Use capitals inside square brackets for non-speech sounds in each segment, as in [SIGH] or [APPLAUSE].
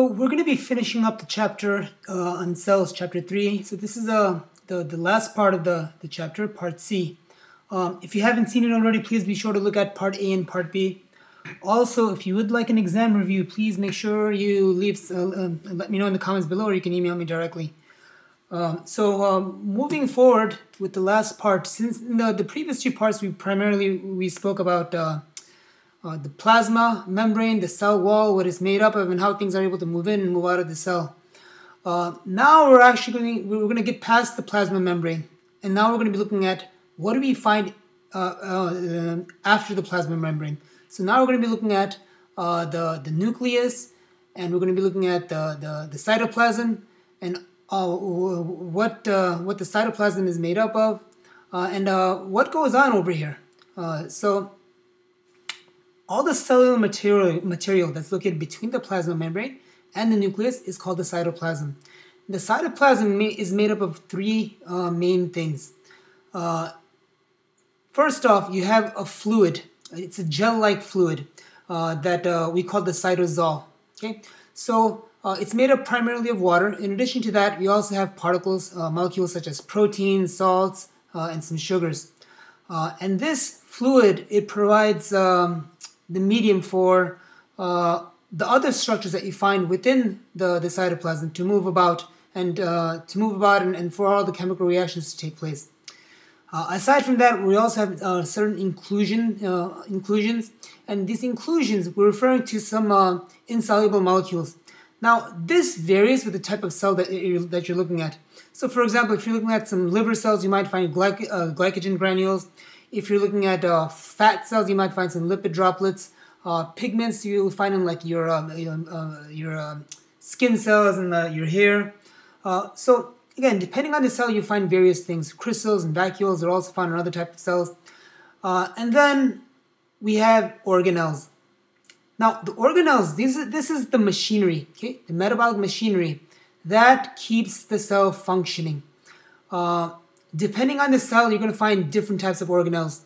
So we're going to be finishing up the chapter uh, on cells, chapter 3. So this is uh, the, the last part of the, the chapter, part C. Um, if you haven't seen it already, please be sure to look at part A and part B. Also, if you would like an exam review, please make sure you leave, uh, uh, let me know in the comments below or you can email me directly. Um, so um, moving forward with the last part, since in the, the previous two parts we primarily we spoke about uh, the plasma membrane, the cell wall, what it's made up of, and how things are able to move in and move out of the cell. Uh, now we're actually going to, we're going to get past the plasma membrane, and now we're going to be looking at what do we find uh, uh after the plasma membrane. So now we're going to be looking at uh, the the nucleus, and we're going to be looking at the the, the cytoplasm, and uh, what what the cytoplasm is made up of, and what goes on over here. so all the cellular material, material that's located between the plasma membrane and the nucleus is called the cytoplasm. The cytoplasm is made up of three uh, main things. Uh, first off, you have a fluid. It's a gel-like fluid uh, that uh, we call the cytosol. Okay, so uh, it's made up primarily of water. In addition to that, we also have particles, uh, molecules such as proteins, salts, and some sugars. and this fluid, it provides um, the medium for uh, the other structures that you find within the, the cytoplasm to move about and uh, to move about and, and, for all the chemical reactions to take place. Uh, aside from that, we also have uh, certain inclusion uh, inclusions, and these inclusions we're referring to some uh, insoluble molecules. Now, this varies with the type of cell that you're, that you're looking at. So, for example, if you're looking at some liver cells, you might find glyc glycogen granules. If you're looking at uh, fat cells, you might find some lipid droplets. Uh, pigments you'll find in like your um, uh, your um, skin cells and your hair. Uh, so again, depending on the cell, you find various things. Crystals and vacuoles are also found in other types of cells. Uh, and then we have organelles. Now, the organelles, this is, this is the machinery, okay, the metabolic machinery that keeps the cell functioning. Uh, Depending on the cell, you're going to find different types of organelles.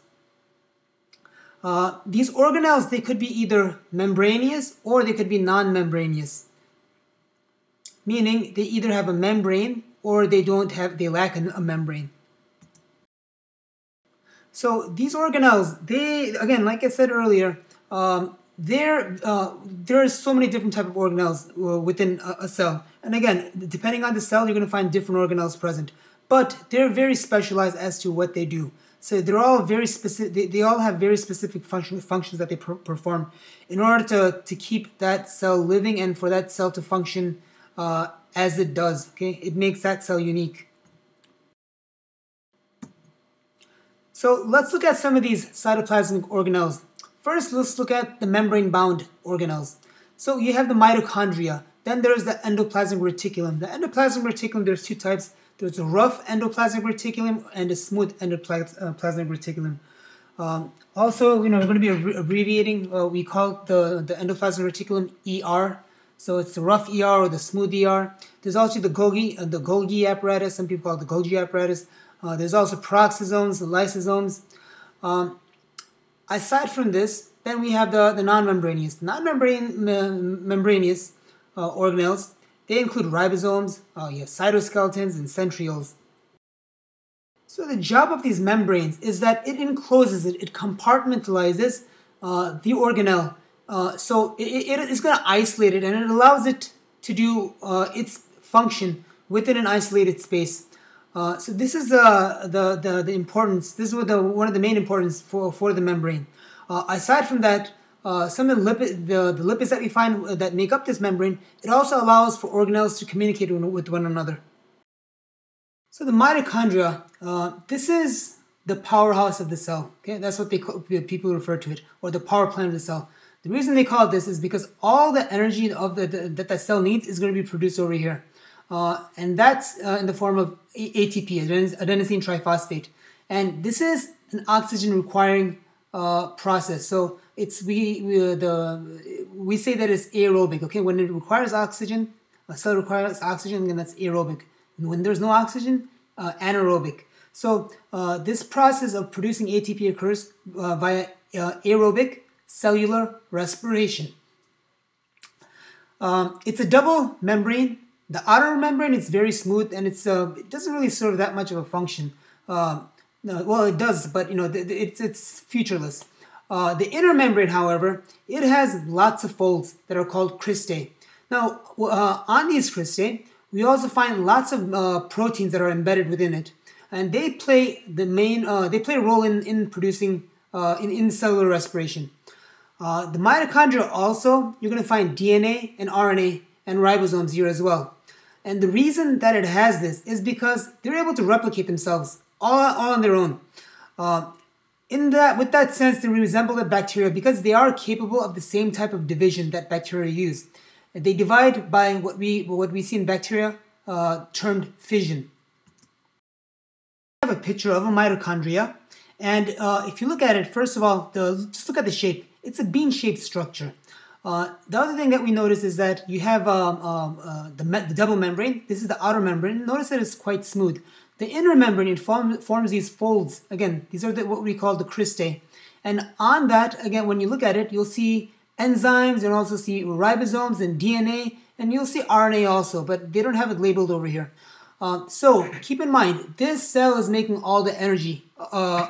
Uh, these organelles, they could be either membranous or they could be non-membranous. Meaning they either have a membrane or they don't have, they lack a membrane. So these organelles, they, again, like I said earlier, um, there, uh, there are so many different type of organelles uh, within a, a cell. And again, depending on the cell, you're going to find different organelles present but they're very specialized as to what they do. So they're all very specific. They, they all have very specific function, functions that they per perform in order to, to keep that cell living and for that cell to function uh, as it does. Okay, it makes that cell unique. So let's look at some of these cytoplasmic organelles. First, let's look at the membrane-bound organelles. So you have the mitochondria. Then there's the endoplasmic reticulum. The endoplasmic reticulum, there's two types. There's a rough endoplasmic reticulum and a smooth endoplasmic uh, reticulum. Um, also, you know, we're going to be abbreviating. Uh, we call the the endoplasmic reticulum ER. So it's the rough ER or the smooth ER. There's also the Golgi, uh, the Golgi apparatus. Some people call it the Golgi apparatus. Uh, there's also peroxisomes, the lysosomes. Um, aside from this, then we have the, the non-membranous. Non-membrane membranous uh, organelles they include ribosomes, you have cytoskeletons, and centrioles. So the job of these membranes is that it encloses it, it compartmentalizes uh, the organelle. Uh, so it, it is going to isolate it and it allows it to do uh, its function within an isolated space. Uh, so this is uh, the, the, the importance, this is the, one of the main importance for, for the membrane. Uh, aside from that, uh, some of the, lipid, the, the lipids that we find that make up this membrane, it also allows for organelles to communicate with one another. So the mitochondria, uh, this is the powerhouse of the cell. Okay, that's what they call, people refer to it, or the power plant of the cell. The reason they call it this is because all the energy of the, the that the cell needs is going to be produced over here, uh, and that's uh, in the form of ATP, adenosine triphosphate, and this is an oxygen requiring uh, process. So it's we, we the we say that it's aerobic. Okay, when it requires oxygen, a cell requires oxygen, then that's aerobic. When there's no oxygen, uh, anaerobic. So uh, this process of producing ATP occurs uh, via uh, aerobic cellular respiration. Um, it's a double membrane. The outer membrane is very smooth and it's uh, it doesn't really serve that much of a function. No, well, it does, but you know, it's it's featureless. Uh, the inner membrane, however, it has lots of folds that are called cristae. Now, uh, on these cristae, we also find lots of uh, proteins that are embedded within it, and they play the main uh, they play a role in in producing uh, in in cellular respiration. Uh, the mitochondria also you're going to find DNA and RNA and ribosomes here as well. And the reason that it has this is because they're able to replicate themselves all, all on their own. Uh, in that, with that sense, they resemble the bacteria because they are capable of the same type of division that bacteria use. They divide by what we what we see in bacteria uh, termed fission. I have a picture of a mitochondria, and uh, if you look at it, first of all, the, just look at the shape. It's a bean-shaped structure. Uh, the other thing that we notice is that you have um, um, uh, the, the, double membrane. This is the outer membrane. Notice that it's quite smooth. The inner membrane it form, forms these folds. Again, these are the, what we call the cristae. And on that, again, when you look at it, you'll see enzymes and also see ribosomes and DNA, and you'll see RNA also, but they don't have it labeled over here. Uh, so keep in mind, this cell is making all the energy. Uh,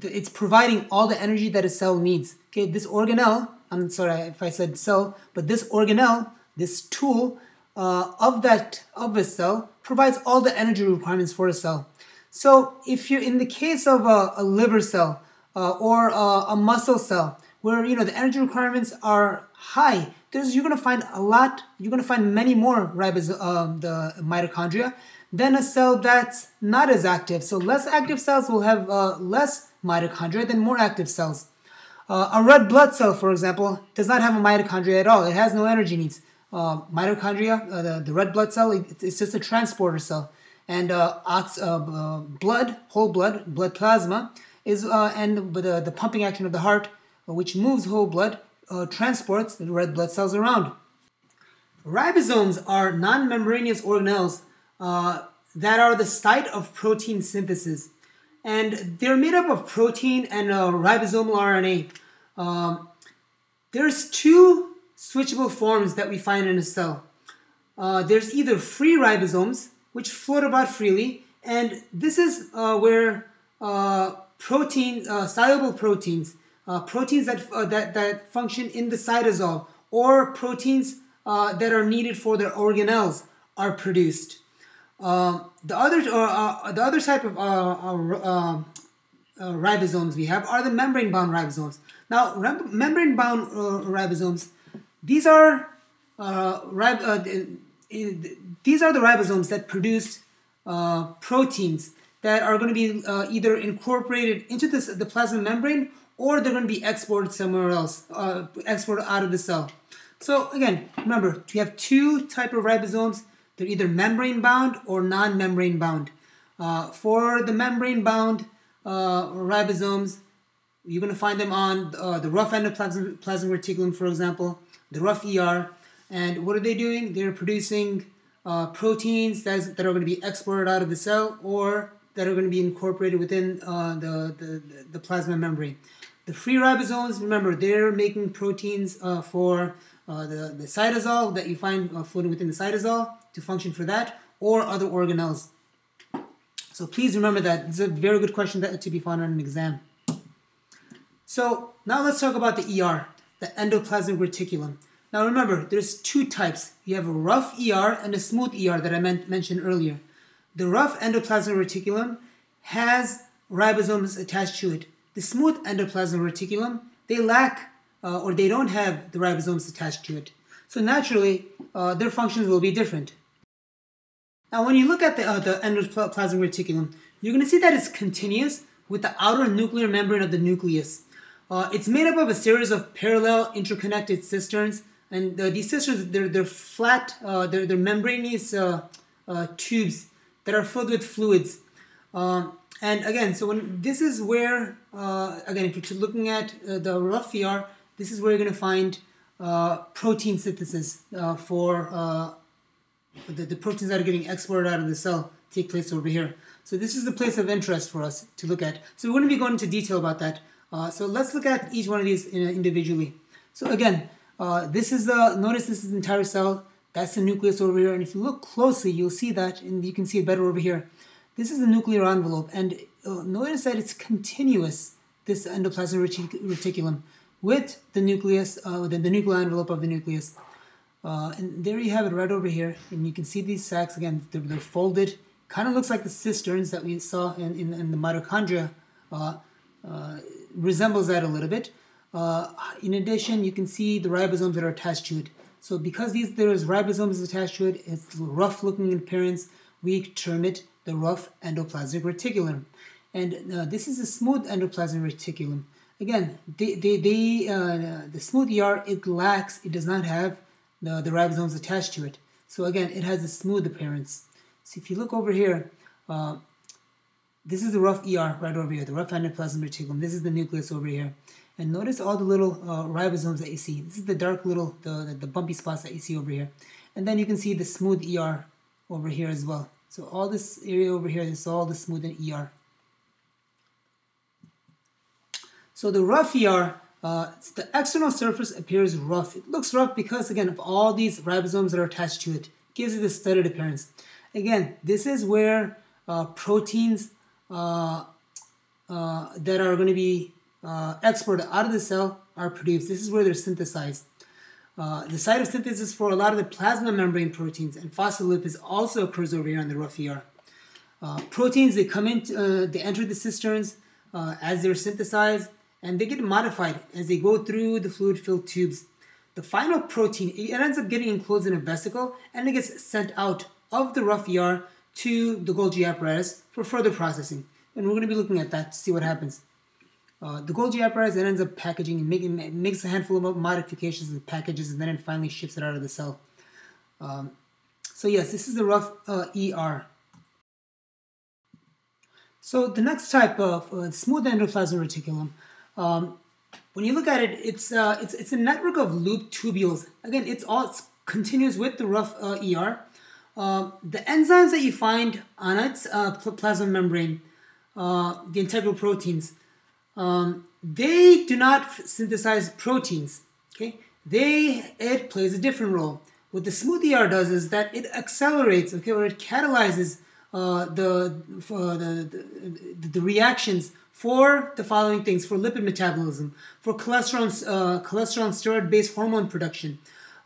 it's providing all the energy that a cell needs. Okay, this organelle, I'm sorry if I said cell, but this organelle, this tool uh, of that of a cell provides all the energy requirements for a cell. So if you're in the case of a, a liver cell uh, or a, a, muscle cell, where you know the energy requirements are high, there's you're gonna find a lot. You're gonna find many more ribos uh, the mitochondria than a cell that's not as active. So less active cells will have uh, less mitochondria than more active cells. Uh, a red blood cell, for example, does not have a mitochondria at all. It has no energy needs. Uh, mitochondria, uh, the, the red blood cell, it, it's just a transporter cell. And uh, ox, uh, uh, blood, whole blood, blood plasma, is and the, the pumping action of the heart, which moves whole blood, transports the red blood cells around. Ribosomes are non-membranous organelles that are the site of protein synthesis and they're made up of protein and ribosomal RNA. Um, there's two switchable forms that we find in a cell. Uh, there's either free ribosomes, which float about freely, and this is uh, where uh, protein, uh, soluble proteins, uh, proteins that, that, that function in the cytosol, or proteins that are needed for their organelles are produced. The other uh, uh, the other type of uh, uh, um, uh, ribosomes we have are the membrane bound ribosomes. Now, membrane bound ribosomes, these are rib- these are the ribosomes that produce proteins that are going to be either incorporated into this, the plasma membrane or they're going to be exported somewhere else, exported out of the cell. So again, remember, we have two type of ribosomes they're either membrane bound or non-membrane bound. Uh, for the membrane bound uh, ribosomes, you're going to find them on uh, the rough endoplasmic reticulum, for example, the rough ER. And what are they doing? They're producing uh, proteins that, is, that are going to be exported out of the cell or that are going to be incorporated within uh, the, the, the plasma membrane. The free ribosomes, remember, they're making proteins uh, for uh, the, the cytosol that you find uh, floating within the cytosol to function for that, or other organelles. So please remember that. It's a very good question that, to be found on an exam. So now let's talk about the ER, the endoplasmic reticulum. Now remember, there's two types. You have a rough ER and a smooth ER that I meant, mentioned earlier. The rough endoplasmic reticulum has ribosomes attached to it. The smooth endoplasmic reticulum, they lack uh, or they don't have the ribosomes attached to it. So naturally, uh, their functions will be different. Now, when you look at the, uh, the endoplasmic reticulum, you're going to see that it's continuous with the outer nuclear membrane of the nucleus. Uh, it's made up of a series of parallel interconnected cisterns, and uh, these cisterns they're, they're flat, uh, they're, they're membranous uh, tubes that are filled with fluids. Um, and again, so when this is where, again, if you're looking at the rough ER, this is where you're going to find uh, protein synthesis uh, for uh, the, the, proteins that are getting exported out of the cell take place over here. So this is the place of interest for us to look at. So we're going to be going into detail about that. Uh, so let's look at each one of these individually. So again, Uh, this is the, notice this is the entire cell. That's the nucleus over here. And if you look closely, you'll see that, and you can see it better over here. This is the nuclear envelope. And uh, notice that it's continuous, this endoplasmic reticulum, with the nucleus, uh, the, the nuclear envelope of the nucleus. Uh, and there you have it right over here. And you can see these sacs, again, they're, they're folded. Kind of looks like the cisterns that we saw in, in, in the mitochondria. Uh, uh, resembles that a little bit. Uh, in addition, you can see the ribosomes that are attached to it. So because these there's ribosomes attached to it, it's rough looking in appearance, we term it the rough endoplasmic reticulum. And uh, this is a smooth endoplasmic reticulum. Again, they, they, they, uh, the smooth ER, it lacks, it does not have the, the ribosomes attached to it. So again, it has a smooth appearance. So if you look over here, uh, this is the rough ER right over here, the rough endoplasmic reticulum. This is the nucleus over here. And notice all the little uh, ribosomes that you see. This is the dark little, the, the, the bumpy spots that you see over here. And then you can see the smooth ER over here as well. So all this area over here, is all the smooth and ER. So the rough ER, uh, the external surface appears rough. It looks rough because, again, of all these ribosomes that are attached to it. Gives it this studded appearance. Again, this is where uh, proteins that are going to be uh, exported out of the cell are produced. This is where they're synthesized. Uh, the site of synthesis for a lot of the plasma membrane proteins and phospholipids also occurs over here on the rough ER. Uh, proteins, they come in, uh, they enter the cisterns uh, as they're synthesized, and they get modified as they go through the fluid-filled tubes. The final protein, it ends up getting enclosed in a vesicle, and it gets sent out of the rough ER to the Golgi apparatus for further processing. And we're going to be looking at that to see what happens. Uh, the Golgi apparatus then ends up packaging and making, makes a handful of modifications and packages and then it finally ships it out of the cell. Um, so yes, this is the rough uh, ER. So the next type of uh, smooth endoplasmic reticulum, um, when you look at it, it's, uh, it's, it's a network of loop tubules. Again, it's all it's continuous with the rough ER. Um, the enzymes that you find on its plasma membrane, the integral proteins, um, they do not synthesize proteins. Okay, they it plays a different role. What the smooth ER does is that it accelerates, okay, or it catalyzes uh, the, uh, the, the, the reactions for the following things: for lipid metabolism, for cholesterol uh, cholesterol steroid-based hormone production,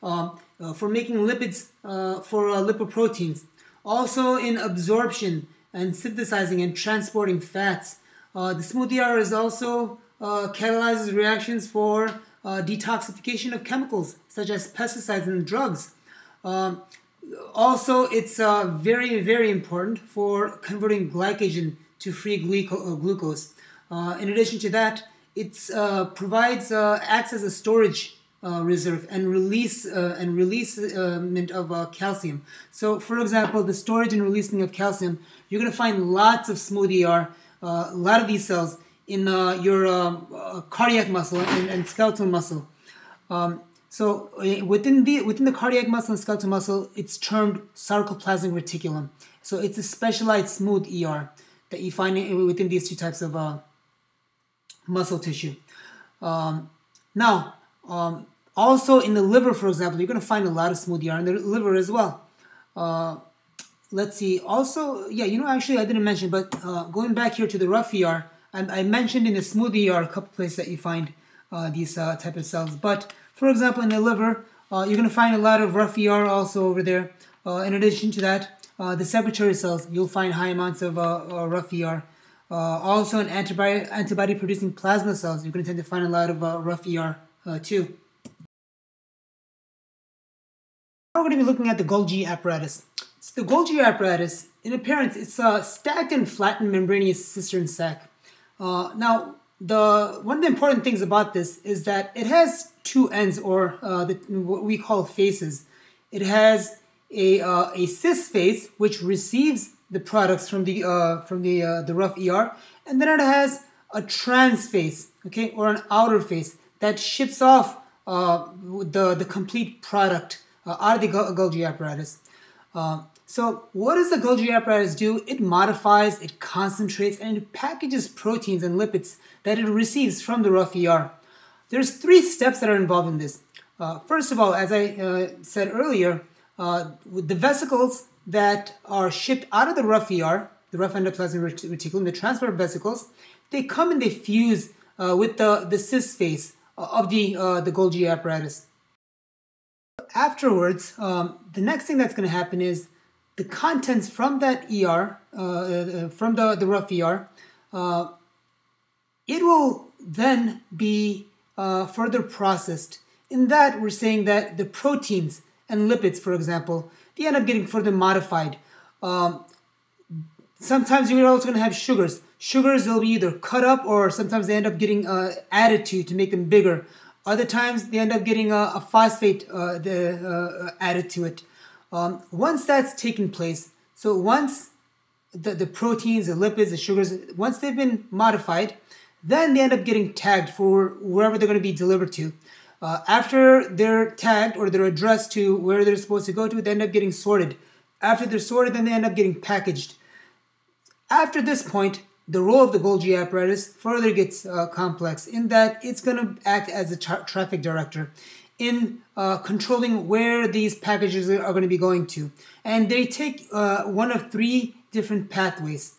um, uh, for making lipids uh, for uh, lipoproteins, also in absorption and synthesizing and transporting fats uh, the smooth R is also uh, catalyzes reactions for detoxification of chemicals such as pesticides and drugs. Um, also, it's very, very important for converting glycogen to free gluco- glucose. In addition to that, it provides acts as a storage uh, reserve and release uh, and releasement of uh, calcium. So, for example, the storage and releasing of calcium, you're going to find lots of smooth ER a lot of these cells in uh, your uh, cardiac muscle and, and skeletal muscle. Um, so within the within the cardiac muscle and skeletal muscle, it's termed sarcoplasmic reticulum. So it's a specialized smooth ER that you find within these two types of muscle tissue. Um, now, um, also in the liver, for example, you're going to find a lot of smooth ER in the liver as well. Uh, let's see. Also, yeah, you know, actually, I didn't mention, but uh, going back here to the rough ER, I, I mentioned in the smooth ER a couple places that you find uh, these uh, type of cells. But for example, in the liver, uh, you're going to find a lot of rough ER also over there. Uh, in addition to that, the secretory cells, you'll find high amounts of rough ER. also, in antibody antibody producing plasma cells, you're going to tend to find a lot of rough ER too. Now we're going to be looking at the Golgi apparatus. So the Golgi apparatus, in appearance, it's a stacked and flattened membranous cistern sac. Uh, now, the one of the important things about this is that it has two ends, or uh, the, what we call faces. It has a, uh, a cis face, which receives the products from the uh, from the uh, the rough ER, and then it has a trans face, okay, or an outer face that ships off uh, the the complete product out of the Golgi apparatus. So what does the Golgi apparatus do? It modifies, it concentrates, and it packages proteins and lipids that it receives from the rough ER. There's three steps that are involved in this. Uh, first of all, as I uh, said earlier, uh, the vesicles that are shipped out of the rough ER, the rough endoplasmic reticulum, the transport vesicles, they come and they fuse uh, with the, the cis face of the, uh, the Golgi apparatus. Afterwards, um, the next thing that's going to happen is the contents from that ER, uh, from the, the rough ER, it will then be further processed in that, we're saying that the proteins and lipids, for example, they end up getting further modified. Um, sometimes you're also going to have sugars. Sugars, they'll be either cut up or sometimes they end up getting uh, added to to make them bigger. Other times they end up getting a, a phosphate uh, the, uh, added to it. Um, once that's taken place, so once the, the proteins, the lipids, the sugars, once they've been modified, then they end up getting tagged for wherever they're going to be delivered to. Uh, after they're tagged or they're addressed to where they're supposed to go to, they end up getting sorted. After they're sorted, then they end up getting packaged. After this point, the role of the Golgi apparatus further gets uh, complex in that it's going to act as a tra- traffic director in uh, controlling where these packages are going to be going to. And they take uh, one of three different pathways.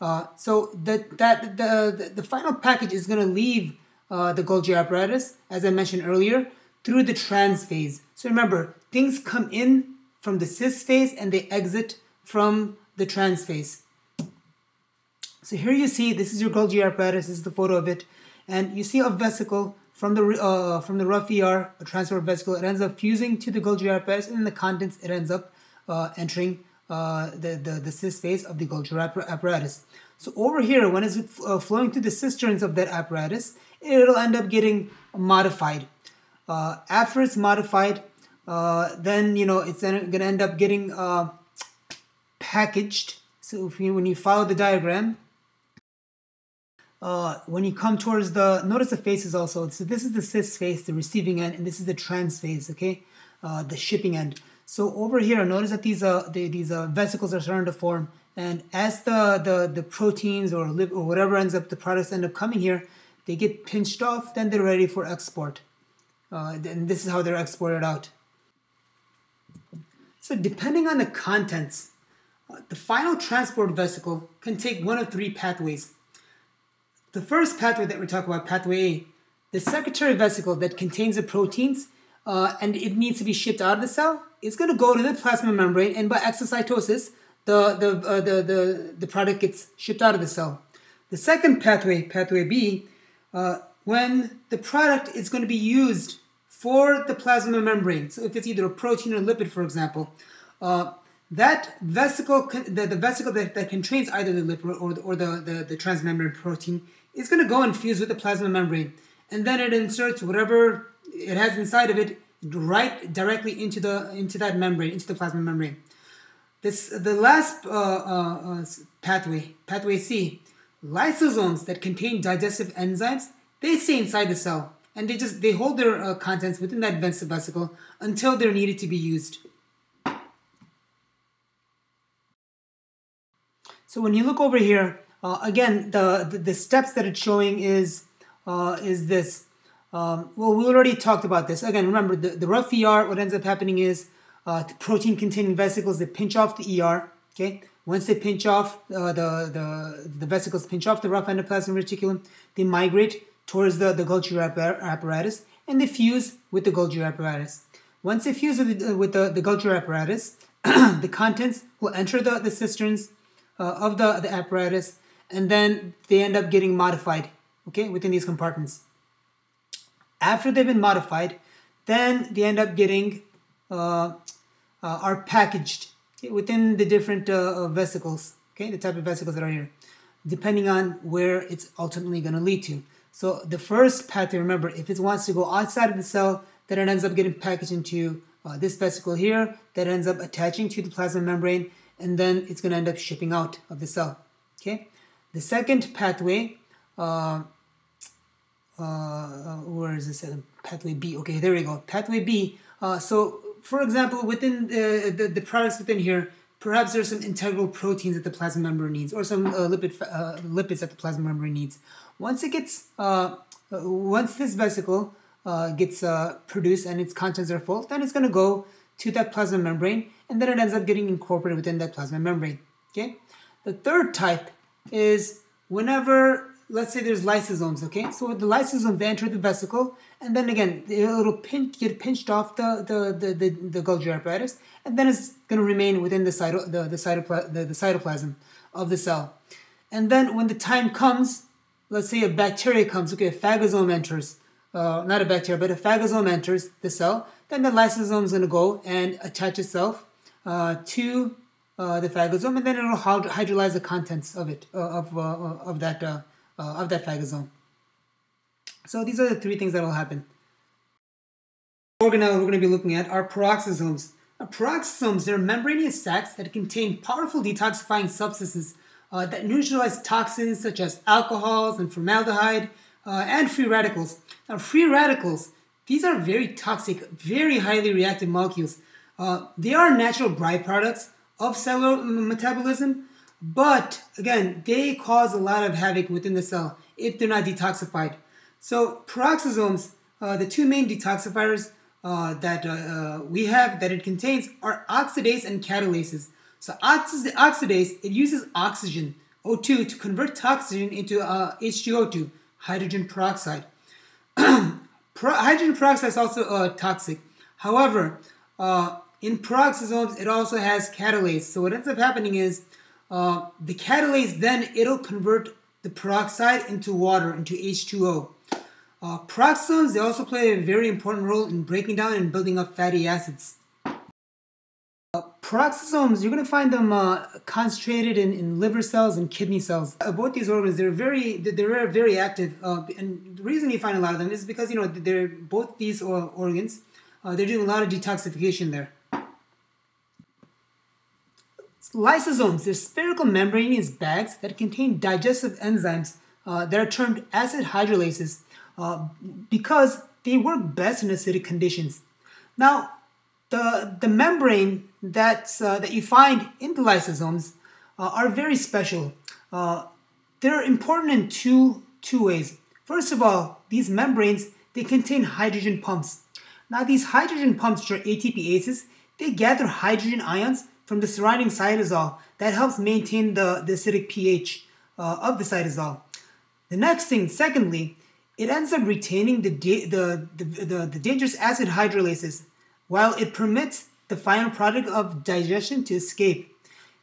Uh, so that, that the, the final package is going to leave uh, the Golgi apparatus, as I mentioned earlier, through the trans face. So remember, things come in from the cis face and they exit from the trans face. So here you see, this is your Golgi apparatus, this is the photo of it, and you see a vesicle from the uh, from the rough ER, a transport vesicle, it ends up fusing to the Golgi apparatus, and in the contents, it ends up uh, entering uh, the, the, the cis face of the Golgi apparatus. So over here, when it's uh, flowing through the cisterns of that apparatus, it'll end up getting modified. Uh, after it's modified, uh, then you know it's going to end up getting packaged. So if you, when you follow the diagram, uh, when you come towards the notice the faces also. So this is the cis face, the receiving end, and this is the trans face, Okay, uh, the shipping end. So over here, notice that these uh, the, these uh, vesicles are starting to form, and as the the, the proteins or or whatever ends up the products end up coming here, they get pinched off, then they're ready for export. Uh, and this is how they're exported out. So depending on the contents, uh, the final transport vesicle can take one of three pathways. The first pathway that we talk about, pathway A, the secretory vesicle that contains the proteins uh, and it needs to be shipped out of the cell, it's going to go to the plasma membrane and by exocytosis, the, the, uh, the, the, the product gets shipped out of the cell. The second pathway, pathway B, uh, when the product is going to be used for the plasma membrane. So if it's either a protein or a lipid, for example, uh, that vesicle, the, the vesicle that, that contains either the lipid or or the, the, the transmembrane protein is going to go and fuse with the plasma membrane. And then it inserts whatever it has inside of it right directly into the into that membrane, into the plasma membrane. This the last uh, uh, uh pathway, pathway C, Lysosomes that contain digestive enzymes, they stay inside the cell and they just they hold their uh, contents within that vesicle until they're needed to be used. So when you look over here, uh, again, the, the, the steps that it's showing is uh, is this. Um, well, we already talked about this. Again, remember the, the rough ER. What ends up happening is uh, protein-containing vesicles that pinch off the ER. Okay, once they pinch off, uh, the, the, the vesicles pinch off the rough endoplasmic reticulum, they migrate towards the, the Golgi apparatus and they fuse with the Golgi apparatus. Once they fuse with the, with the, the Golgi apparatus, [CLEARS THROAT] the contents will enter the, the cisterns uh, of the, the apparatus and then they end up getting modified okay, within these compartments. After they've been modified, then they end up getting uh, uh, are packaged within the different uh, uh, vesicles, okay, the type of vesicles that are here, depending on where it's ultimately going to lead to. So the first pathway, remember, if it wants to go outside of the cell, then it ends up getting packaged into uh, this vesicle here that ends up attaching to the plasma membrane, and then it's going to end up shipping out of the cell. Okay. The second pathway, uh, uh, where is this? Pathway B. Okay, there we go. Pathway B. Uh, so for example, within the, the, the, products within here, perhaps there's some integral proteins that the plasma membrane needs, or some uh, lipid uh, lipids that the plasma membrane needs. Once it gets, uh, uh once this vesicle uh, gets uh, produced and its contents are full, then it's going to go to that plasma membrane and then it ends up getting incorporated within that plasma membrane. Okay. The third type is whenever let's say there's lysosomes, okay? So the lysosomes they enter the vesicle, and then again it'll pinch, get pinched off the the the, the, the Golgi apparatus, and then it's going to remain within the cyto, the the, cytopla- the the cytoplasm of the cell. And then when the time comes, let's say a bacteria comes, okay, a phagosome enters, uh, not a bacteria, but a phagosome enters the cell, then the lysosome is going to go and attach itself uh, to the phagosome, and then it will hydrolyze the contents of it, uh, of, uh, of that uh, uh, of that phagosome. So these are the three things that will happen. Organelle we're going to be looking at are peroxisomes. Now, peroxisomes, they're membranous sacs that contain powerful detoxifying substances uh, that neutralize toxins such as alcohols and formaldehyde uh, and free radicals. Now, free radicals, these are very toxic, very highly reactive molecules. Uh, they are natural byproducts of cellular metabolism, but again, they cause a lot of havoc within the cell if they're not detoxified. So peroxisomes, uh, the two main detoxifiers uh, that uh, uh we have that it contains are oxidase and catalases. So oxidase, it uses oxygen, O2, to convert oxygen into H2O2, uh, hydrogen peroxide. [CLEARS THROAT] hydrogen peroxide is also uh, toxic. However, in peroxisomes, it also has catalase. So what ends up happening is uh, the catalase then it'll convert the peroxide into water, into H2O. Uh, peroxisomes, they also play a very important role in breaking down and building up fatty acids. Uh, peroxisomes, you're going to find them uh, concentrated in, in liver cells and kidney cells. Uh, both these organs, they're very, they're very active. Uh, and the reason you find a lot of them is because, you know, they're both these organs, uh, they're doing a lot of detoxification there. Lysosomes are spherical membranous bags that contain digestive enzymes uh, that are termed acid hydrolases uh, because they work best in acidic conditions. Now, the, the membrane that's, uh, that you find in the lysosomes uh, are very special. Uh, they're important in two, two ways. First of all, these membranes, they contain hydrogen pumps. Now, these hydrogen pumps, which are ATPases, they gather hydrogen ions from the surrounding cytosol that helps maintain the, the acidic pH uh, of the cytosol. The next thing, secondly, it ends up retaining the, the, the, the, the dangerous acid hydrolases while it permits the final product of digestion to escape.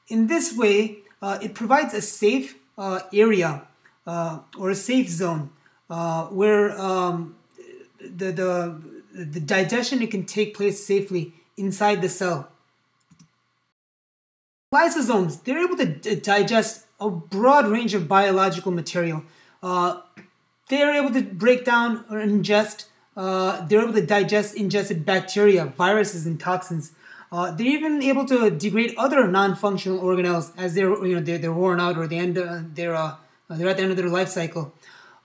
In this way, uh, it provides a safe uh, area uh, or a safe zone uh, where um, the, the, the digestion it can take place safely inside the cell. Lysosomes, they're able to digest a broad range of biological material. Uh, they're able to break down or ingest, uh, they're able to digest ingested bacteria, viruses, and toxins. Uh, they're even able to degrade other non-functional organelles as they're you know they're, they're worn out or they end uh, they're uh, they're at the end of their life cycle.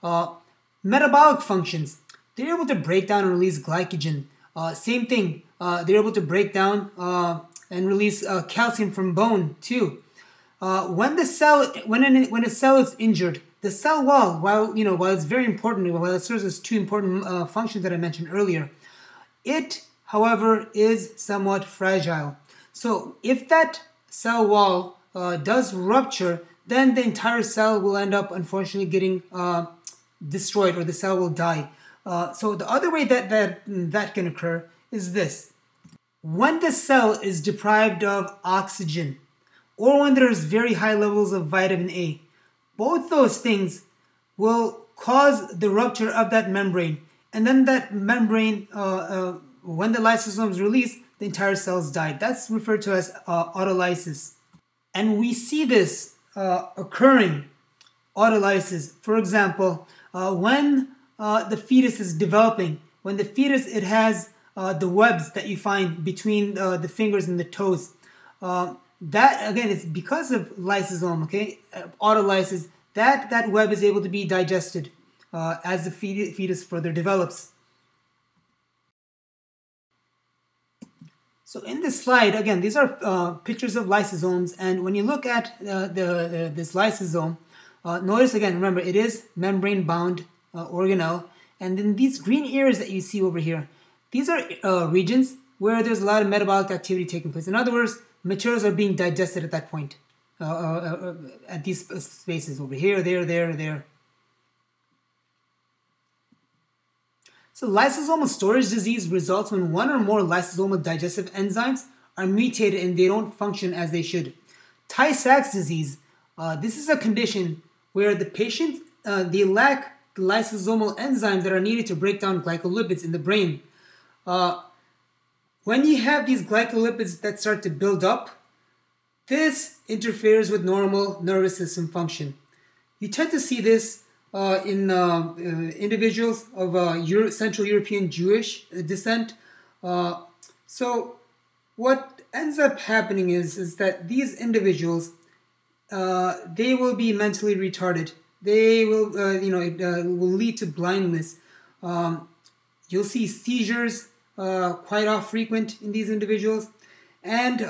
Uh, metabolic functions they're able to break down and release glycogen. Same thing they're able to break down and release uh, calcium from bone too. Uh, when the cell, when an, when a cell is injured, the cell wall, while you know, while it's very important, while it serves as two important uh, functions that I mentioned earlier, it, however, is somewhat fragile. So if that cell wall uh, does rupture, then the entire cell will end up, unfortunately, getting uh, destroyed, or the cell will die. Uh, so the other way that that that can occur is this when the cell is deprived of oxygen or when there's very high levels of vitamin A, both those things will cause the rupture of that membrane. And then that membrane, uh, uh, when the lysosome is released, the entire cell's died. That's referred to as uh, autolysis. And we see this uh, occurring, autolysis. For example, uh, when uh, the fetus is developing, when the fetus, it has uh, the webs that you find between uh, the fingers and the toes. Uh, that again is because of lysosome, okay, uh, autolysis. That that web is able to be digested uh, as the fetus further develops. So in this slide, again, these are pictures of lysosomes, and when you look at the this lysosome, notice again, remember it is membrane-bound organelle, And then these green areas that you see over here, these are uh, regions where there's a lot of metabolic activity taking place. In other words, materials are being digested at that point, uh, uh, uh at these spaces over here, there, there, there. So lysosomal storage disease results when one or more lysosomal digestive enzymes are mutated and they don't function as they should. Tay-Sachs disease, uh, this is a condition where the patient, uh, they lack the lysosomal enzymes that are needed to break down glycolipids in the brain. Uh, when you have these glycolipids that start to build up, this interferes with normal nervous system function. You tend to see this uh, in uh, uh, individuals of uh, Euro- Central European Jewish descent. Uh, so, what ends up happening is is that these individuals they will be mentally retarded. They will, you know, it will lead to blindness. Um, you'll see seizures quite off frequent in these individuals, and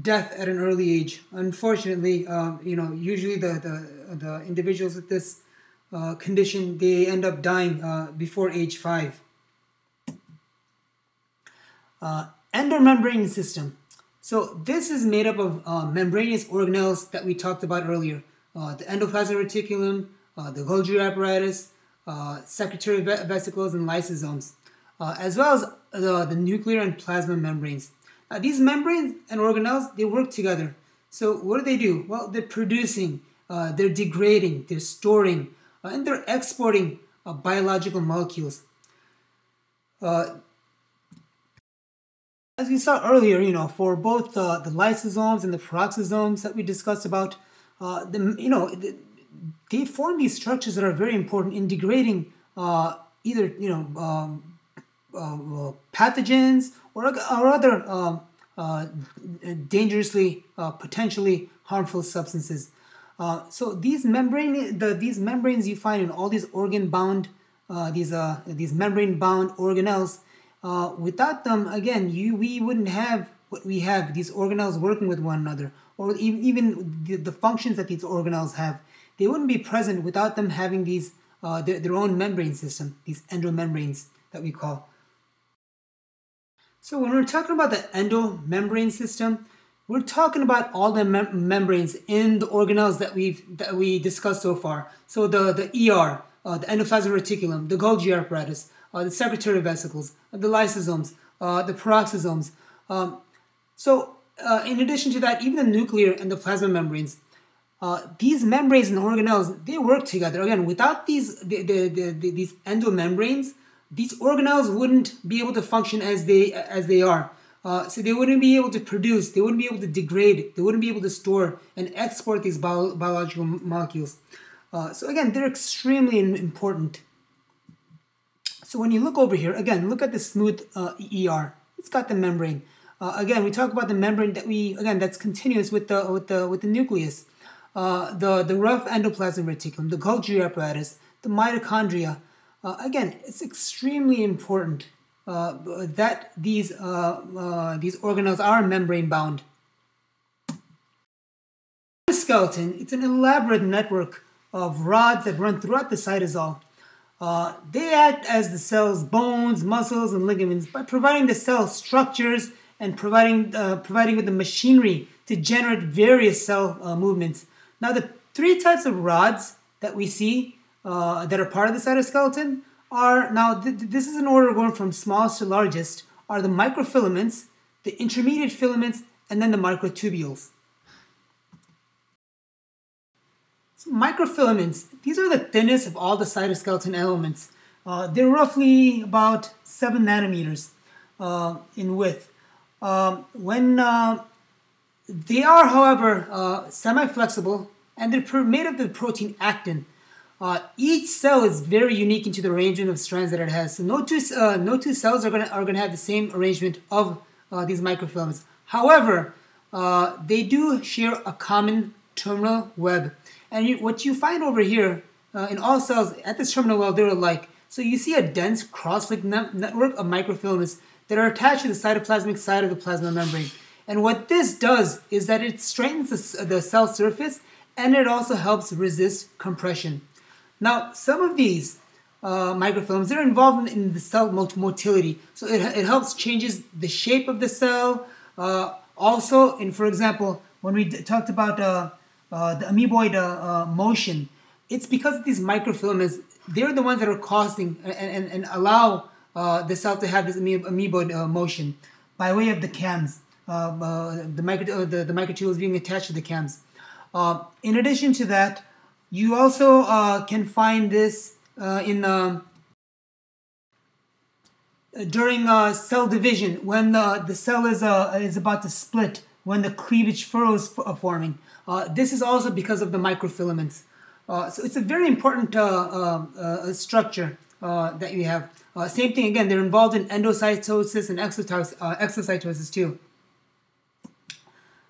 death at an early age. Unfortunately, um, you know, usually the, the, the individuals with this uh, condition, they end up dying uh, before age five. Uh, endomembrane system. So this is made up of uh, membranous organelles that we talked about earlier. Uh, the endoplasmic reticulum, uh, the Golgi apparatus, secretory vesicles, and lysosomes, as well as the, the nuclear and plasma membranes. Now, these membranes and organelles, they work together. So what do they do? Well, they're producing, they're degrading, they're storing, uh, and they're exporting uh, biological molecules. Uh, as we saw earlier, you know, for both uh, the lysosomes and the peroxisomes that we discussed about, uh, the, you know, they form these structures that are very important in degrading uh, either, you know, um, pathogens or, or other um, dangerously, potentially harmful substances. Uh, so these membrane, the, these membranes you find in all these organ-bound, uh, these uh, these membrane-bound organelles. Uh, without them, again, you we wouldn't have what we have. These organelles working with one another, or even, even the, the functions that these organelles have, they wouldn't be present without them having these uh, their, their own membrane system, these endomembranes that we call. So when we're talking about the endomembrane system, we're talking about all the mem- membranes in the organelles that we've that we discussed so far. So the the ER, uh, the endoplasmic reticulum, the Golgi apparatus, uh, the secretory vesicles, uh, the lysosomes, uh, the peroxisomes. Um, so uh, in addition to that, even the nuclear and the plasma membranes. Uh, these membranes and organelles they work together again without these the, the, the, these endomembranes these organelles wouldn't be able to function as they as they are uh, so they wouldn't be able to produce, they wouldn't be able to degrade, they wouldn't be able to store and export these bio- biological molecules. Uh, so again, they're extremely important. So when you look over here, again, look at the smooth uh, ER. It's got the membrane. Uh, again, we talk about the membrane that we again that's continuous with the with the with the nucleus. Uh, the the rough endoplasmic reticulum, the Golgi apparatus, the mitochondria. Uh, again, it's extremely important uh, that these, uh, uh, these organelles are membrane bound. The skeleton, it's an elaborate network of rods that run throughout the cytosol. Uh, they act as the cell's bones, muscles, and ligaments by providing the cell structures and providing, uh, providing with the machinery to generate various cell movements. Now, the three types of rods that we see that are part of the cytoskeleton are now th- this is an order going from smallest to largest are the microfilaments, the intermediate filaments, and then the microtubules. So microfilaments, these are the thinnest of all the cytoskeleton elements. Uh, they're roughly about 7 nanometers uh, in width. Um, when uh, they are, however, uh, semi-flexible and they're made of the protein actin, uh, each cell is very unique into the arrangement of strands that it has. So no two, uh, no two cells are gonna are gonna have the same arrangement of uh, these microfilaments. However, uh, they do share a common terminal web, and you, what you find over here uh, in all cells at this terminal web, they're alike. So you see a dense cross-linked ne- network of microfilaments that are attached to the cytoplasmic side of the plasma membrane. And what this does is that it straightens the, the cell surface and it also helps resist compression. Now, some of these, uh, microfilaments, they're involved in, the cell motility. So it, it helps changes the shape of the cell. Uh, also, in for example, when we talked about uh, uh the amoeboid uh, uh, motion, it's because these microfilaments. They're the ones that are causing and, and, and allow the cell to have this amoeboid motion by way of the cams, the, micro, the, the microtubules being attached to the cams. in addition to that, you also can find this uh, in uh, during uh, cell division when the the cell is is about to split when the cleavage furrows are forming. this is also because of the microfilaments. so it's a very important structure that you have. Uh, same thing again, they're involved in endocytosis and exocytosis, uh, too.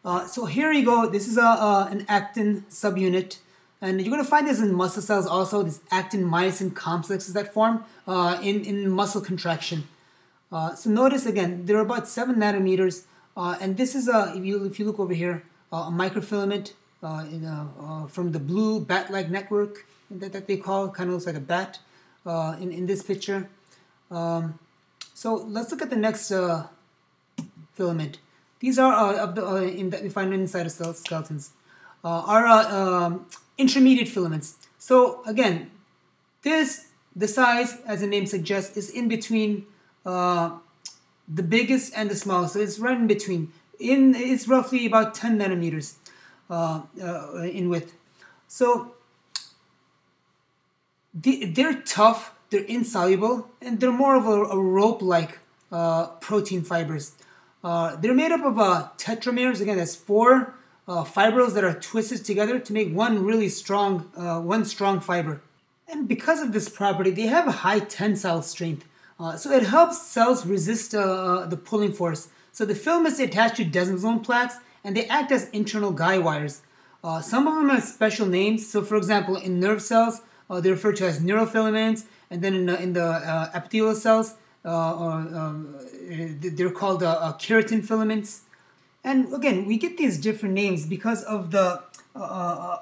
Uh, so here you go, this is a, an actin subunit. And you're going to find this in muscle cells also, these actin myosin complexes that form uh, in, in muscle contraction. Uh, so notice again, they're about 7 nanometers. Uh, and this is, a, if, you, if you look over here, uh, a microfilament uh, in a, uh, from the blue bat-like network that, that they call, kind of looks like a bat in, in this picture. Um, so let's look at the next filament. These are of the, in that we find inside of cell skeletons. are um, intermediate filaments. So again, this, the size, as the name suggests, is in between uh, the biggest and the smallest. So it's right in between. In It's roughly about 10 nanometers uh, uh, in width. So they're tough, they're insoluble, and they're more of a, a rope-like uh, protein fibers. Uh, they're made up of uh, tetramers. Again, that's four uh, fibrils that are twisted together to make one really strong, uh, one strong fiber. And because of this property, they have a high tensile strength. Uh, so it helps cells resist uh, uh, the pulling force. So the filaments attached to desmosome plaques and they act as internal guy wires. Uh, some of them have special names. So for example, in nerve cells, they're referred to as neurofilaments. And then in, in the epithelial cells, um, they're called keratin filaments. And again, we get these different names because of the, uh, uh,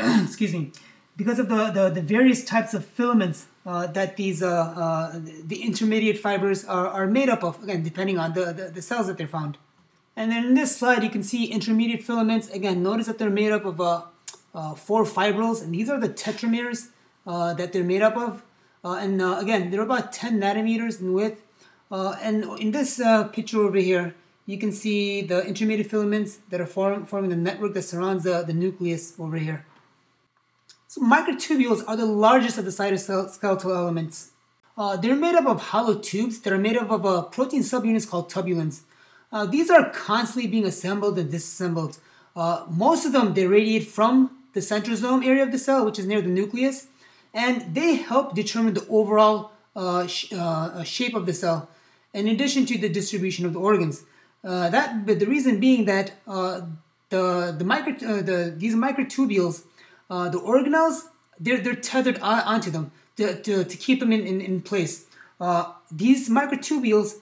uh [CLEARS THROAT] excuse me, because of the, the, the, various types of filaments uh, that these, uh, uh, the intermediate fibers are, are made up of, again, depending on the, the, the, cells that they're found. And then in this slide, you can see intermediate filaments. Again, notice that they're made up of four fibrils, and these are the tetramers that they're made up of. and again, they're about 10 nanometers in width. and in this picture over here, you can see the intermediate filaments that are form, forming the network that surrounds the, the nucleus over here. So microtubules are the largest of the cytoskeletal elements. Uh, they're made up of hollow tubes that are made up of uh, protein subunits called tubulins. Uh, these are constantly being assembled and disassembled. Uh, most of them, they radiate from the centrosome area of the cell, which is near the nucleus, and they help determine the overall uh, sh uh, shape of the cell, in addition to the distribution of the organs. Uh, that but the reason being that uh, the the micro uh, the these microtubules, uh, the organelles, they're they're tethered onto them to, to, to keep them in in, in place. Uh, these microtubules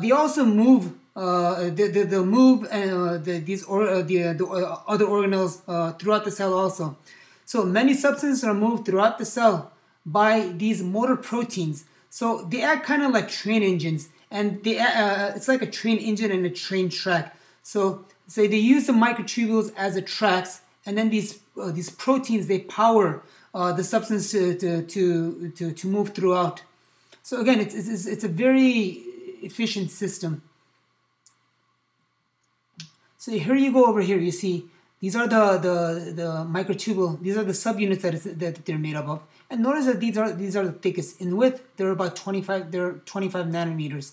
they also move. they, they'll move the, these or, the, the other organelles throughout the cell also. So many substances are moved throughout the cell by these motor proteins. So they act kind of like train engines and they, uh, uh, it's like a train engine and a train track. So, so they use the microtubules as the tracks, and then these uh, these proteins they power uh, the substance to, to, to, to, to move throughout. So again, it's, it's, it's a very efficient system. So here you go over here, you see these are the, the, the microtubule, these are the subunits that, is, that they're made up of. And notice that these are these are the thickest. In width, they're about 25, they're 25 nanometers.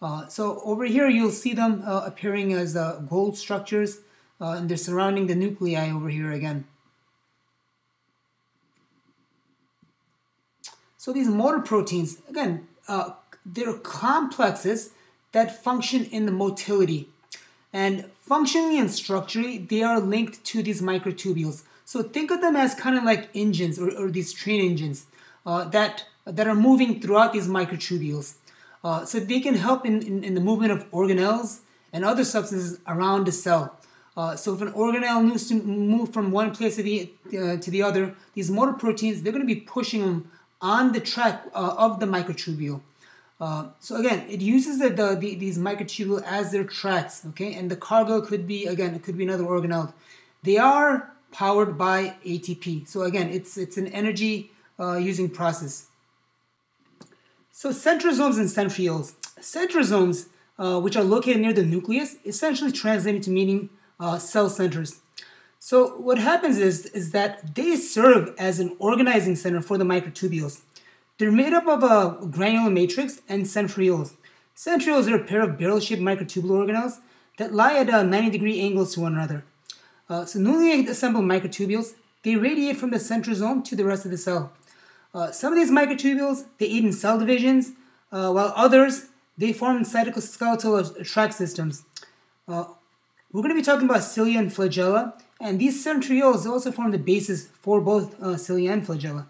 Uh, so over here, you'll see them uh, appearing as uh, gold structures, uh, and they're surrounding the nuclei over here again. So these motor proteins, again, uh, they're complexes that function in the motility. And functionally and structurally, they are linked to these microtubules. So think of them as kind of like engines or, or these train engines that, that are moving throughout these microtubules. Uh, so they can help in, in, in, the movement of organelles and other substances around the cell. Uh, so if an organelle needs to move from one place to the, uh, to the other, these motor proteins, they're going to be pushing them on the track uh, of the microtubule. Uh, so again, it uses the, the, the, these microtubule as their tracks, okay? And the cargo could be, again, it could be another organelle. They are powered by ATP. So again, it's, it's an energy uh, using process. So centrosomes and centrioles. Centrosomes, uh, which are located near the nucleus, essentially translated to meaning uh, cell centers. So what happens is, is that they serve as an organizing center for the microtubules. They're made up of a granular matrix and centrioles. Centrioles are a pair of barrel-shaped microtubule organelles that lie at uh, 90 degree angles to one another. Uh, so newly assembled microtubules, they radiate from the centrosome to the rest of the cell. Uh, some of these microtubules, they aid in cell divisions, uh, while others, they form cytoskeletal tract systems. Uh, we're going to be talking about cilia and flagella, and these centrioles also form the basis for both uh, cilia and flagella.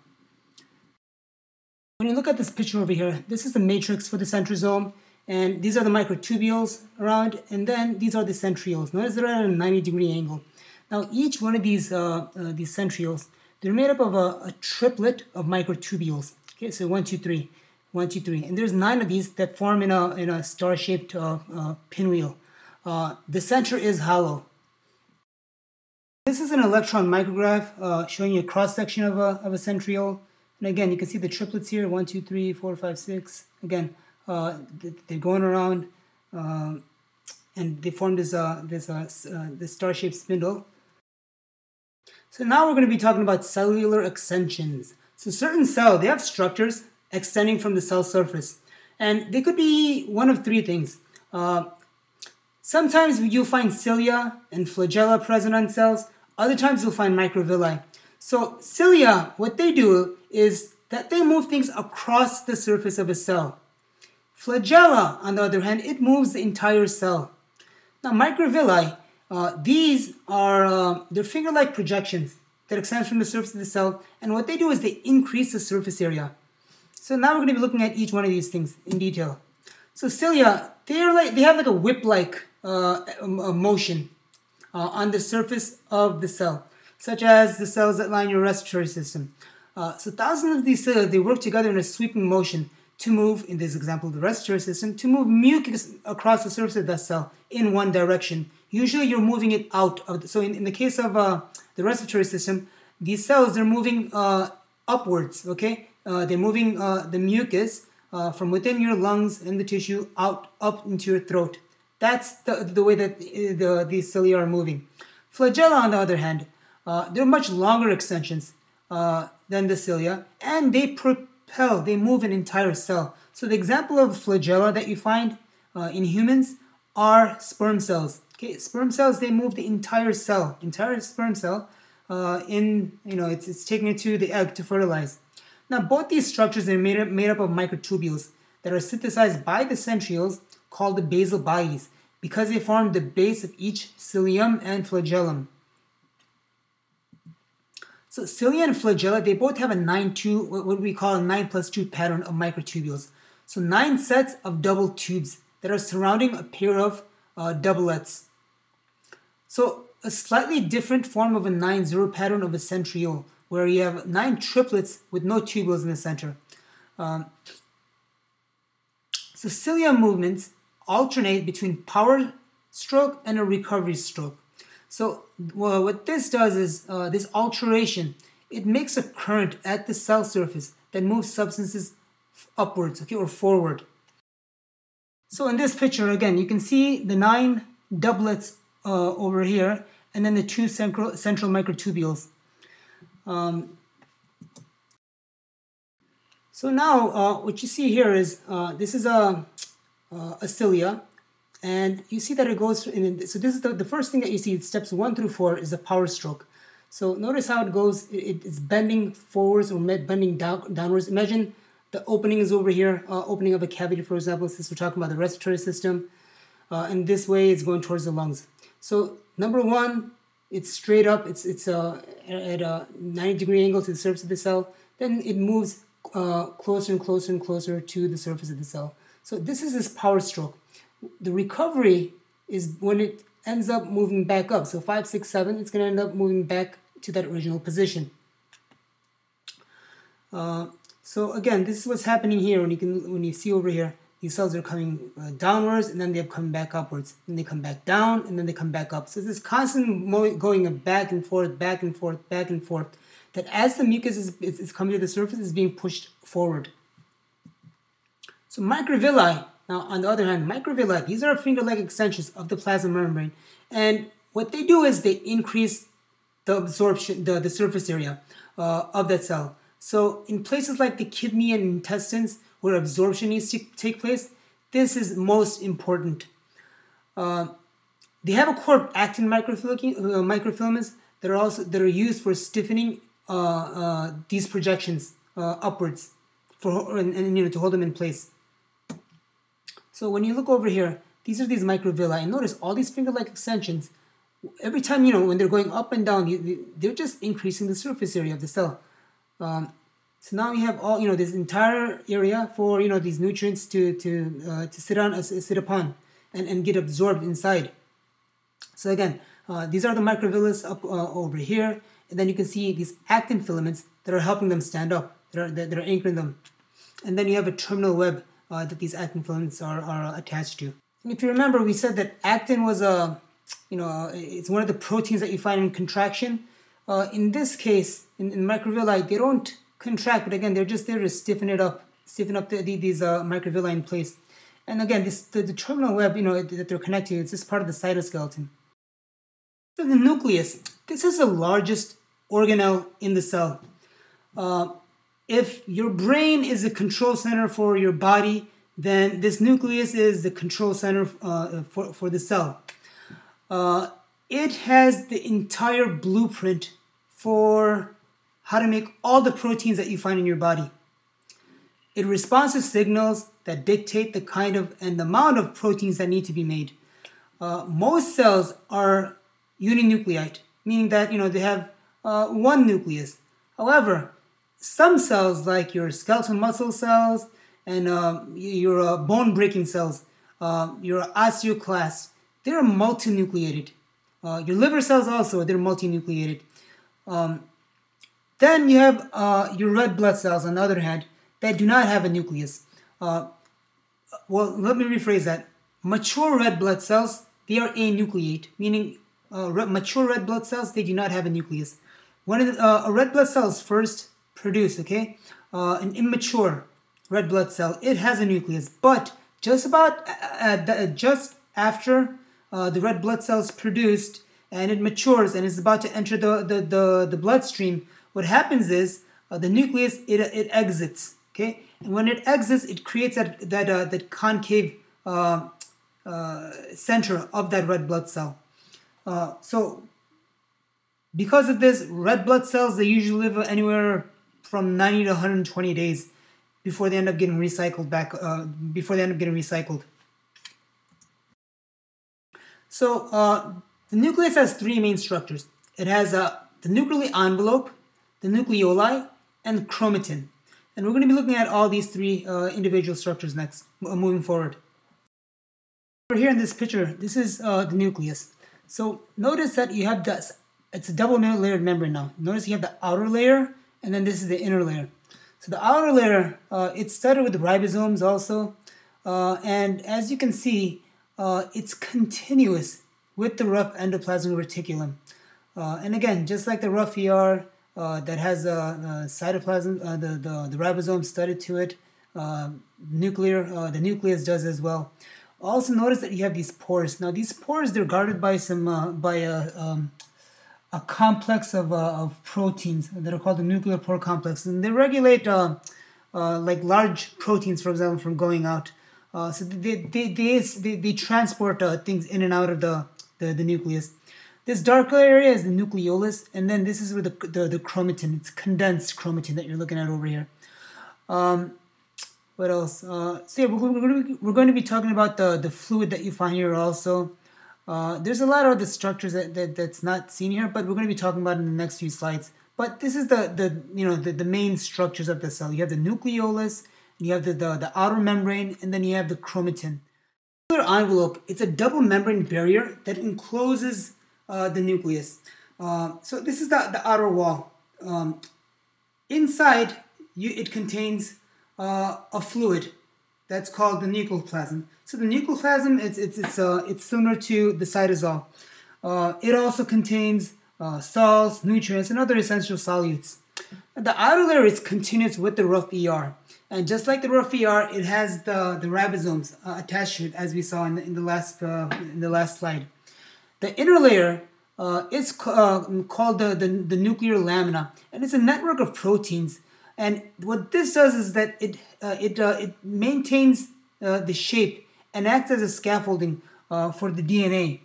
When you look at this picture over here, this is the matrix for the centrosome, and these are the microtubules around, and then these are the centrioles. Notice they're at a 90 degree angle. Now each one of these, uh, uh, these centrioles, they're made up of a, a, triplet of microtubules. Okay, so one, two, three, one, two, three. And there's nine of these that form in a, in a star-shaped uh, uh pinwheel. Uh, the center is hollow. This is an electron micrograph uh, showing you a cross-section of a, of a centriole. And again, you can see the triplets here, one, two, three, four, five, six. Again, they're going around and they form this, this, this star-shaped spindle. So now we're going to be talking about cellular extensions. So certain cells, they have structures extending from the cell surface. And they could be one of three things. Uh, sometimes you'll find cilia and flagella present on cells. Other times you'll find microvilli. So cilia, what they do is that they move things across the surface of a cell. Flagella, on the other hand, it moves the entire cell. Now microvilli, uh, these are uh, they're finger-like projections that extend from the surface of the cell, and what they do is they increase the surface area. So now we're going to be looking at each one of these things in detail. So cilia, they're like they have like a whip-like uh, motion uh, on the surface of the cell, such as the cells that line your respiratory system. Uh, so thousands of these cilia they work together in a sweeping motion to move, in this example, the respiratory system, to move mucus across the surface of that cell in one direction. Usually you're moving it out of the, so in, in the case of uh, the respiratory system these cells they're moving uh, upwards okay? Uh, they're moving uh, the mucus uh, from within your lungs and the tissue out up into your throat. That's the, the way that uh, the, these cilia are moving. Flagella on the other hand they're much longer extensions than the cilia and they propel they move an entire cell so the example of flagella that you find in humans are sperm cells Okay, sperm cells they move the entire cell, entire sperm cell, uh, in you know it's it's taking it to the egg to fertilize. Now both these structures are made up made up of microtubules that are synthesized by the centrioles called the basal bodies because they form the base of each cilium and flagellum. So cilia and flagella, they both have a 9-2, what we call a 9 plus 2 pattern of microtubules. So nine sets of double tubes that are surrounding a pair of uh, doublets. So a slightly different form of a 9-0 pattern of a centriole, where you have nine triplets with no tubules in the center. Um, so cilia movements alternate between power stroke and a recovery stroke. So well, what this does is uh, this alteration, it makes a current at the cell surface that moves substances upwards, okay, or forward. So in this picture, again, you can see the nine doublets uh, over here, and then the two central, central microtubules. Um, so now uh, what you see here is uh, this is a, uh, a cilia, and you see that it goes in. So this is the, the first thing that you see. Steps one through four is a power stroke. So notice how it goes. It, it's bending forwards or bending down, downwards. Imagine the opening is over here, uh, opening of a cavity, for example, since we're talking about the respiratory system. Uh, and this way it's going towards the lungs. So number one, it's straight up, it's, it's uh, at a 90 degree angle to the surface of the cell. Then it moves uh, closer and closer and closer to the surface of the cell. So this is this power stroke. The recovery is when it ends up moving back up. So 5, 6, 7, it's going to end up moving back to that original position. Uh, So again, this is what's happening here when you can when you see over here, these cells are coming uh, downwards and then they're coming back upwards. And they come back down and then they come back up. So this constant going back and forth, back and forth, back and forth. That as the mucus is, is, is coming to the surface, is being pushed forward. So microvilli, now on the other hand, microvilli, these are finger-like extensions of the plasma membrane. And what they do is they increase the absorption, the, the surface area uh, of that cell. So in places like the kidney and intestines, where absorption needs to take place, this is most important. Uh, they have a core of actin uh, microfilaments that are also that are used for stiffening uh, uh, these projections upwards for and, and, you know to hold them in place. So when you look over here, these are these microvilli, and notice all these finger-like extensions. Every time you know when they're going up and down, you, they're just increasing the surface area of the cell. Um, so now we have all you know this entire area for you know these nutrients to to uh, to sit on uh, sit upon and, and get absorbed inside. So again, uh, these are the microvilli up uh, over here, and then you can see these actin filaments that are helping them stand up, that are that are anchoring them, and then you have a terminal web uh, that these actin filaments are are attached to. And if you remember, we said that actin was a you know it's one of the proteins that you find in contraction. Uh, in this case, in, in microvilli, they don't contract, but again, they're just there to stiffen it up, stiffen up the, the, these uh, microvilli in place. And again, this the, the terminal web, you know, that they're connected to, it's just part of the cytoskeleton. So the nucleus, this is the largest organelle in the cell. Uh, if your brain is the control center for your body, then this nucleus is the control center uh, for, for the cell. Uh, it has the entire blueprint for how to make all the proteins that you find in your body. It responds to signals that dictate the kind of and the amount of proteins that need to be made. Uh, most cells are uninucleate, meaning that you know they have uh, one nucleus. However, some cells, like your skeletal muscle cells and uh, your uh, bone-breaking cells, uh, your osteoclasts, they're multinucleated. Uh, your liver cells also, they're multinucleated. Um, then you have uh, your red blood cells, on the other hand, that do not have a nucleus. Uh, well, let me rephrase that. Mature red blood cells, they are anucleate, meaning mature red blood cells, they do not have a nucleus. When a red blood cell is first produced, okay, uh, an immature red blood cell, it has a nucleus, but just about uh, just after the red blood cell is produced and it matures and is about to enter the, the, the, the bloodstream, what happens is uh, the nucleus it, it exits okay? And when it exits it creates that that uh, that concave uh, uh center of that red blood cell. Uh, so because of this red blood cells they usually live anywhere from 90 to 120 days before they end up getting recycled back uh, before they end up getting recycled so the nucleus has three main structures it has the nuclear envelope the nucleoli, and chromatin. And we're going to be looking at all these three uh, individual structures next, uh, moving forward. Over here in this picture, this is uh, the nucleus. So notice that you have this, it's a double layered membrane now. Notice you have the outer layer, and then this is the inner layer. So the outer layer, uh, it's studded with ribosomes also. Uh, and as you can see, uh, it's continuous with the rough endoplasmic reticulum. and again, just like the rough ER, uh, that has a, cytoplasm, uh, the, the, the ribosome studded to it. Uh, nuclear, uh, the nucleus does as well. Also notice that you have these pores. Now these pores, they're guarded by some, uh, by a, um, a complex of, uh, of proteins that are called the nuclear pore complex. And they regulate uh, uh, like large proteins, for example, from going out. so they, they, they, they, they transport things in and out of the, the, the nucleus. This darker area is the nucleolus, and then this is where the, the, the chromatin, it's condensed chromatin that you're looking at over here. Um, what else? Uh, so yeah, we're, we're, we're going to be talking about the, the fluid that you find here also. Uh, there's a lot of the structures that, that, that's not seen here, but we're going to be talking about in the next few slides. But this is the, the you know the, the main structures of the cell. You have the nucleolus, you have the, the, the outer membrane, and then you have the chromatin. The envelope, it's a double membrane barrier that encloses uh, the nucleus. Uh, so this is the, the outer wall. Um, inside, you, it contains uh, a fluid that's called the nucleoplasm. So the nucleoplasm, it's, it's, it's, uh, it's similar to the cytosol. Uh, it also contains uh, salts, nutrients, and other essential solutes. The outer layer is continuous with the rough ER. And just like the rough ER, it has the, the ribosomes uh, attached to it, as we saw in the, in the, last, uh, in the last slide. The inner layer uh, is uh, called the, the, the nuclear lamina, and it's a network of proteins. And what this does is that it, uh, it, uh, it maintains the shape and acts as a scaffolding for the DNA.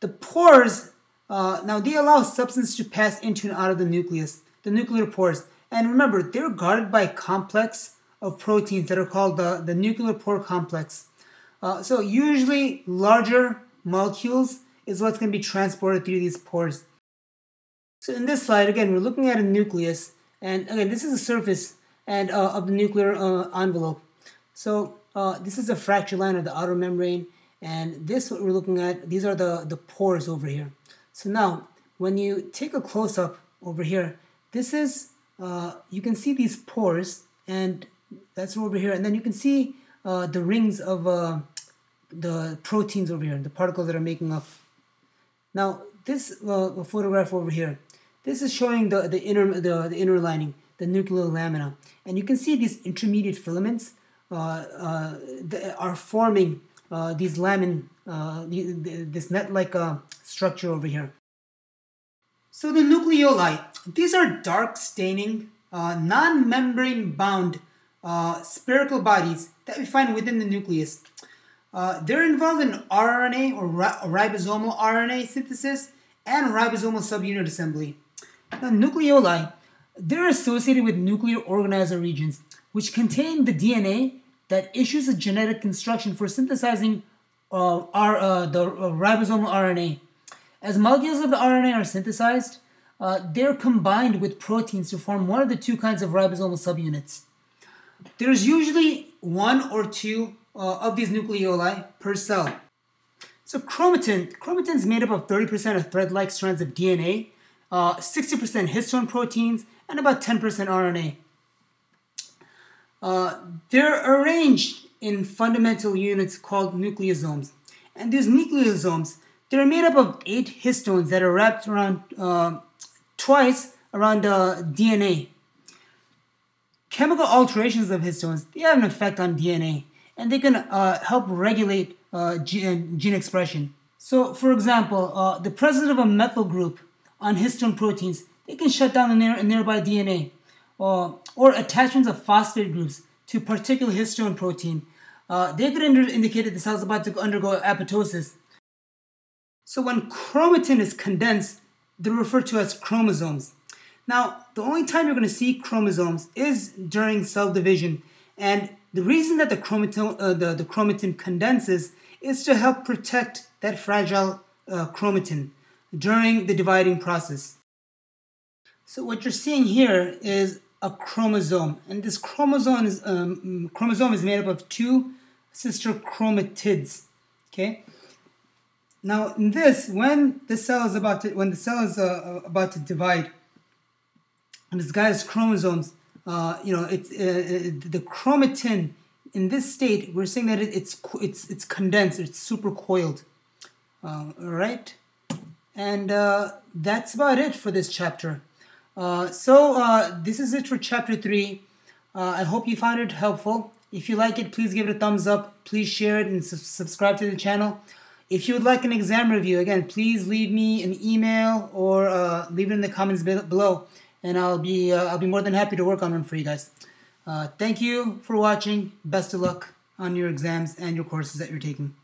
The pores, uh, now they allow substance to pass into and out of the nucleus, the nuclear pores. And remember, they're guarded by a complex of proteins that are called the, the nuclear pore complex. Uh, so usually larger molecules is what's going to be transported through these pores. So in this slide, again, we're looking at a nucleus. And again, this is the surface and uh, of the nuclear uh, envelope. So uh, this is the fracture line of the outer membrane. And this, what we're looking at, these are the, the pores over here. So now, when you take a close-up over here, this is, uh, you can see these pores, and that's over here. And then you can see uh, the rings of uh, the proteins over here, the particles that are making up. Now, this photograph over here, this is showing the, the, inner, the, the inner lining, the nuclear lamina. And you can see these intermediate filaments uh, uh, are forming uh, these lamin, uh, this net-like structure over here. So the nucleoli, these are dark staining, non-membrane bound uh, spherical bodies that we find within the nucleus. Uh, they're involved in RNA or ribosomal RNA synthesis and ribosomal subunit assembly. Now, nucleoli, they're associated with nuclear organizer regions, which contain the DNA that issues a genetic instruction for synthesizing uh, our, uh, the uh, ribosomal RNA. As molecules of the RNA are synthesized, uh, they're combined with proteins to form one of the two kinds of ribosomal subunits. There's usually one or two uh, of these nucleoli per cell. So chromatin, chromatin is made up of 30% of thread-like strands of DNA, 60% uh, histone proteins, and about 10% RNA. Uh, they're arranged in fundamental units called nucleosomes. And these nucleosomes, they're made up of eight histones that are wrapped around uh, twice around the DNA. Chemical alterations of histones, they have an effect on DNA and they can uh, help regulate uh, gene, gene, expression. So, for example, uh, the presence of a methyl group on histone proteins, they can shut down the near, nearby DNA or, or attachments of phosphate groups to particular histone protein, uh, they could indicate that the cell is about to undergo apoptosis. So when chromatin is condensed, they're referred to as chromosomes. Now, the only time you're going to see chromosomes is during cell division. And the reason that the chromatin, uh, the, the chromatin condenses is to help protect that fragile uh, chromatin during the dividing process. So what you're seeing here is a chromosome, and this chromosome is um, chromosome is made up of two sister chromatids. Okay. Now, in this, when the cell is about to when the cell is uh, about to divide, and this guy's chromosomes, uh, you know, it's uh, uh, the chromatin in this state. We're saying that it, it's it's it's condensed, it's super coiled. Uh, all right, and uh, that's about it for this chapter. Uh, so uh, this is it for chapter 3. Uh, I hope you found it helpful. If you like it, please give it a thumbs up. Please share it and su subscribe to the channel. If you would like an exam review, again, please leave me an email or uh, leave it in the comments below, and I'll be uh, I'll be more than happy to work on one for you guys. thank you for watching. Best of luck on your exams and your courses that you're taking.